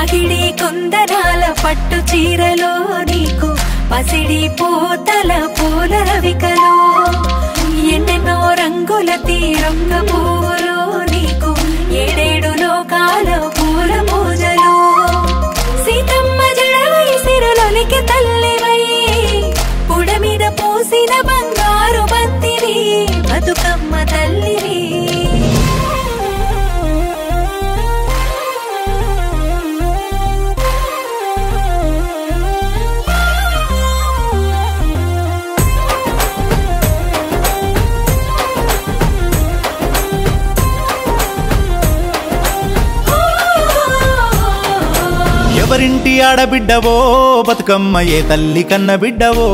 పగిడి కుందనాల పట్టు చీరలో నీకు పసిడి పూతల పూల రవికలో. ఎన్నెన్నో రంగుల తీరంగ పూలు ఎవరింటి ఆడబిడ్డవో? బతుకమ్మ ఏ తల్లి కన్న బిడ్డవో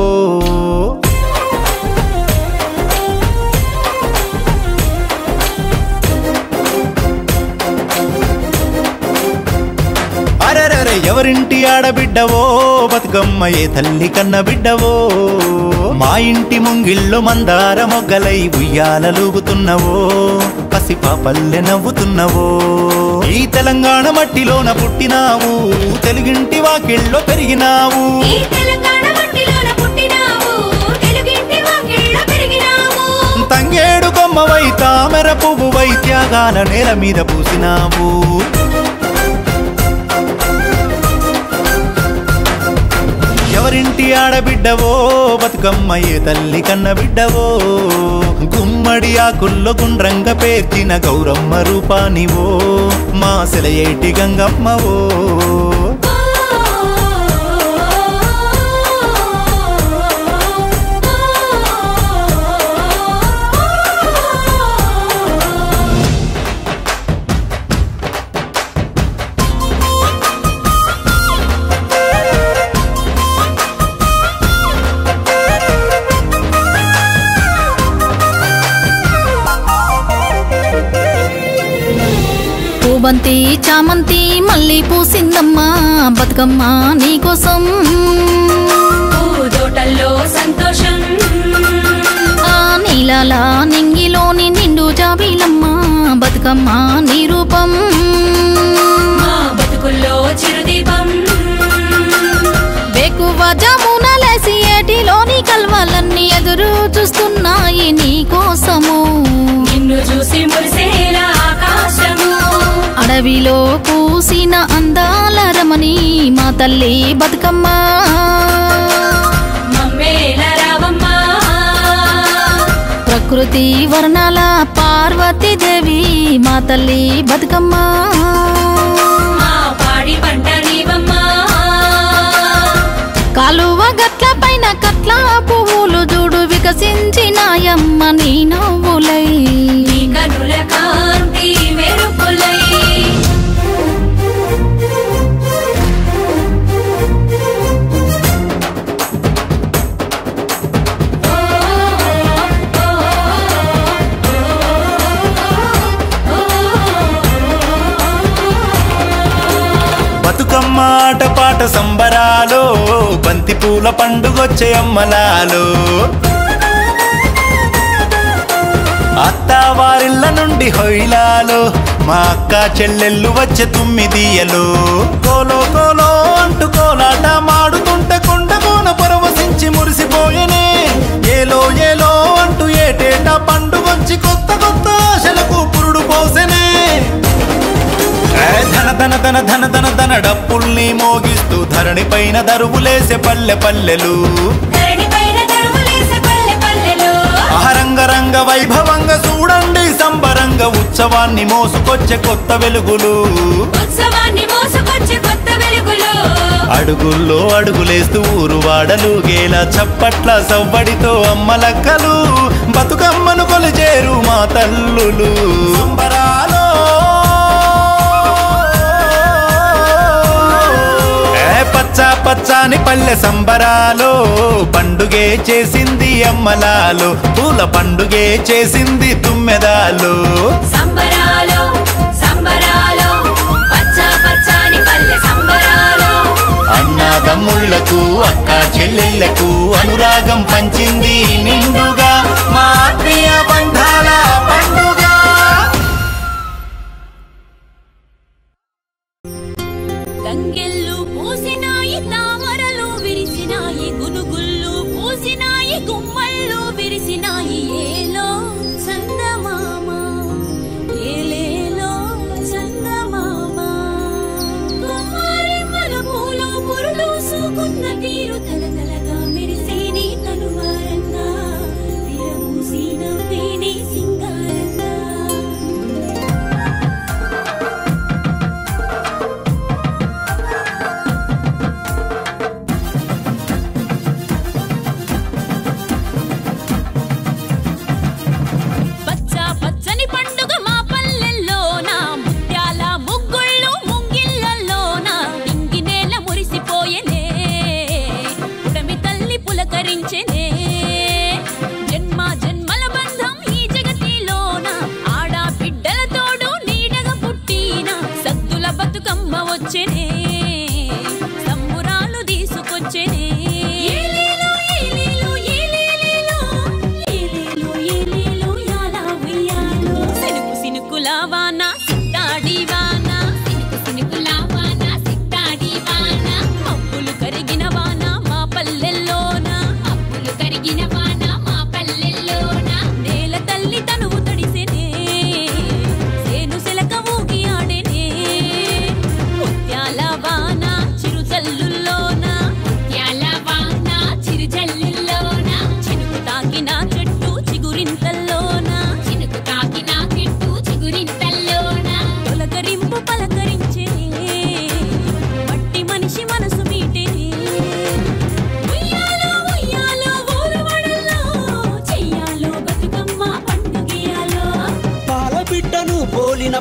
అరెరరే ఎవరింటి ఆడబిడ్డవో? బతుకమ్మ ఏ తల్లి కన్న బిడ్డవో మా ఇంటి ముంగిళ్ళు మందార మొగ్గలై ఉయ్యాలలూగుతున్నవో? పసిపాపల్లె నవ్వుతున్నవో? ఈ తెలంగాణ మట్టిలోన పుట్టినావు తెలుగింటి వాకిళ్ళో పెరిగినావు. ఈ తెలంగాణ మట్టిలోన పుట్టినావు తెలుగింటి వాకిళ్ళ పెరిగినావు. తంగేడు కొమ్మవై తామర పువ్వువై త్యాగాల నేల మీద పూసినావు. ఎవరింటి ఆడబిడ్డవో బతుకమ్మ ఏ తల్లి కన్న బిడ్డవో? గుమ్మడి ఆకుల్లో గుండ్రంగ పేర్చిన గౌరమ్మ రూపానివో మా సెలయేటి గంగమ్మవో. పూబంతి చామంతి మళ్ళీ పూసిందమ్మా బతుకమ్మ నీకోసం సంతోషం. ఆ నీలాల నింగిలోని నిండు జాబీలమ్మా బతుకమ్మ నీ రూపం. బతుకుల్లో చిరుదీపం. బేకువ జమునలేసి ఏటిలోని కల్వలన్నీ ఎదురు చూస్తున్నాయి నీకోసము నిన్ను చూసి మురిసేలా అడవిలో పూసిన అందాల రమణి మా తల్లి బతుకమ్మ. ప్రకృతి వర్ణాల పార్వతీదేవి మా తల్లి బతుకమ్మ. కాలువ గట్ల పైన కట్ల పువ్వులు చూడు వికసించినాయమ్మ నీ నవ్వులై. ఆట పాట సంబరాలో బంతిపూల పండుగొచ్చే అమ్మలాలో. అత్తావారిళ్ళ నుండి హొయిలాలో మా అక్క చెల్లెళ్ళు వచ్చే తుమ్మిదియలో. కోలో కోలో అంటూ కోలాట మాడుతూ ధరణి పైన దరువులేసే పల్లె పల్లెలు. ధరణి పైన తరువులేసే పల్లె పల్లెలో. ఆహరంగ రంగ వైభవంగా చూడండి సంబరంగ ఉత్సవాన్ని మోసుకొచ్చే కొత్త వెలుగులు. ఉత్సవాన్ని మోసుకొచ్చే కొత్త వెలుగులో. అడుగుల్లో అడుగులేస్తూ ఊరు వాడలు గేల చప్పట్ల సవ్వడితో అమ్మలక్కలు బతుకమ్మను కొలిచేరు మా తల్లులు. సంబరాలో పచ్చా పచ్చాని పల్లె సంబరాలో పండుగే చేసింది అమ్మలాలో పూల పండుగే చేసింది తుమ్మెదాలో. సంబరాలో అన్నదమ్ముళ్ళకు అక్క చెల్లెళ్ళకు అనురాగం పంచింది నిండుగా. మాత్రీయ బంధాల పండుగ.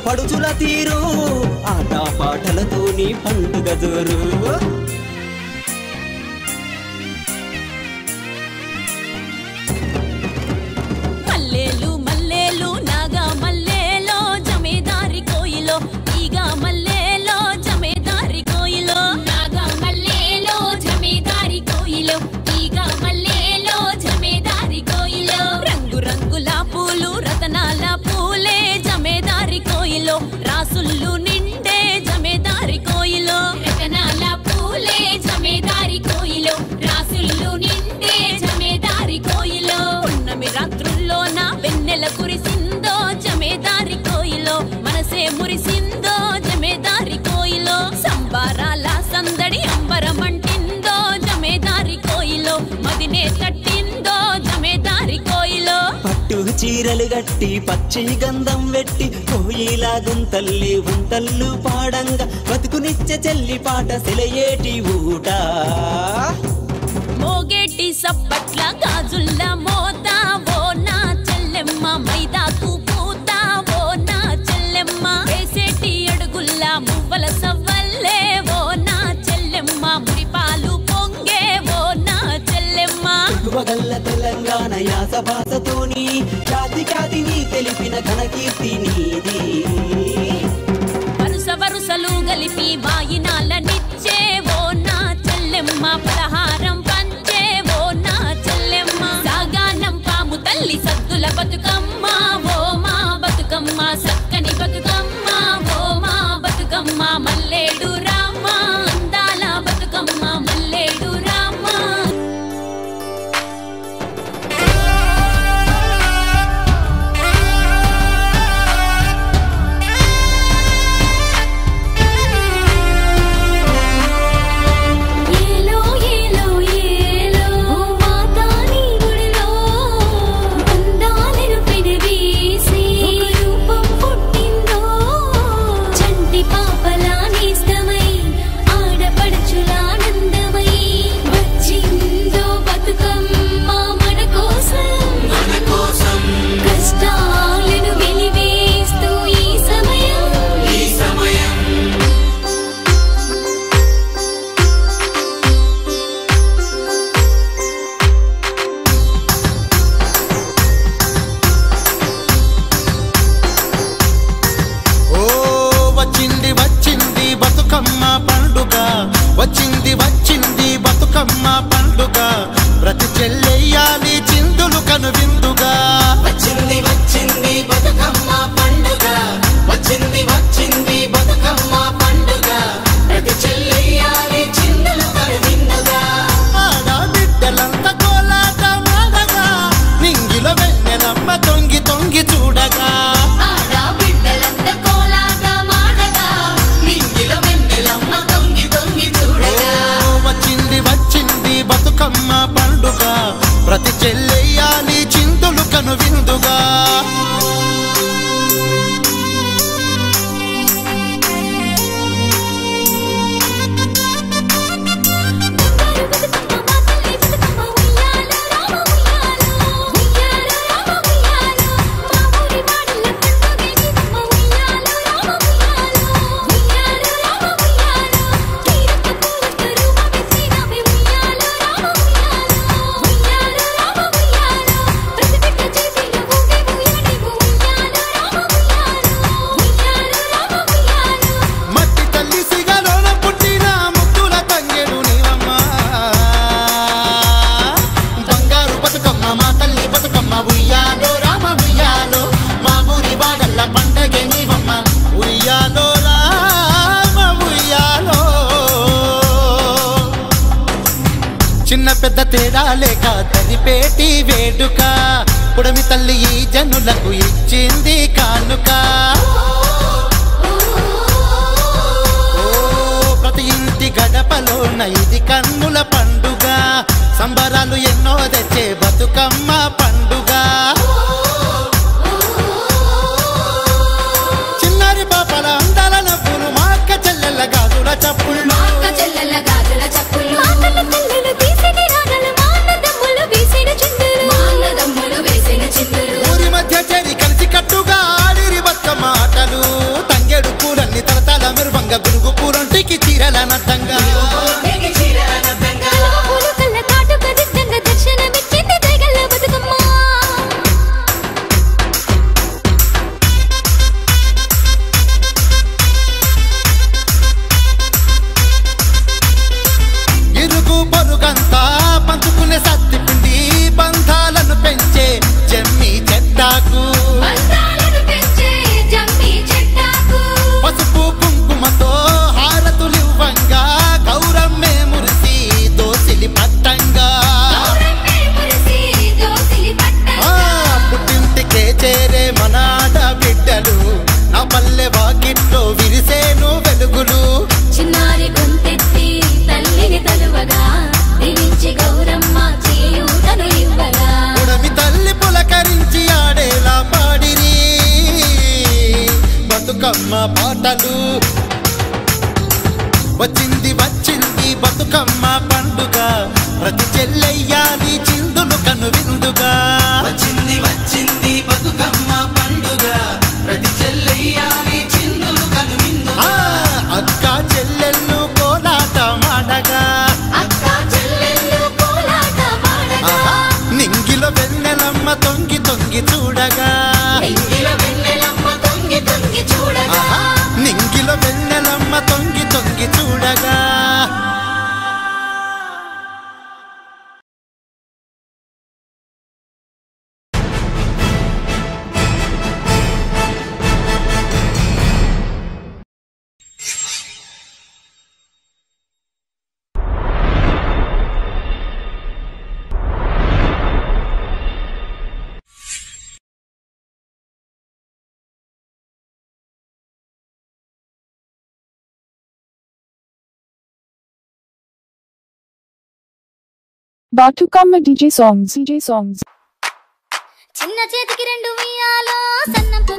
పడుచుల తీరు ఆట పాటలతో నీ పండుగ జోరు. చీరలు గట్టి పచ్చి గంధం వెట్టి కోయిలా గుంతల్లి ఉంతల్లు పాడంగా బతుకునిచ్చ చెల్లి పాట సెలయేటి ఊట. మోగేటి సప్పట్ల గాజుల్ల మోతా ఓ నా చెల్లెమ్మ మైదాకు పూతా ఓ నా చెల్లెమ్మ వేసేటి అడుగుల్ల మువ్వల సవ్వల్లే ఓ నా చెల్లెమ్మ మురిపాలు పొంగే ఓ నా చెల్లెమ్మ. తెలంగాణ యాస భాషతోని ఘన నీది. వరుస వరుసలు గలిపి వాయినాలనిచ్చే ఓ నా చెల్లెమ్మ పలహారం పంచే ఓ నా చెల్లెమ్మ. సాగానం పాము తల్లి సద్దుల బతుకమ్మ. బతుకమ్మ పండుగ. చిన్నారి పాపల అందాల నవ్వులు మా అక్క చెల్లెల గాజుల చప్పుళ్ళు. ఊరి మధ్య చేరి కలిసి కట్టుగా ఆడిరి బతుకమ్మ ఆటలు. తంగెడు పూలన్నీ తలతల మెరువంగా గురుగు పూలంటికి చీరల నట్ట వచ్చింది వచ్చింది బతుకమ్మ పండుగ. ప్రతి చెల్లెయ్యాలి చిందులు కను విందుగా Sadaga Bathukamma DJ songs. DJ songs చిన్న చేతికి రెండు ఉయ్యాలో సన్నంతో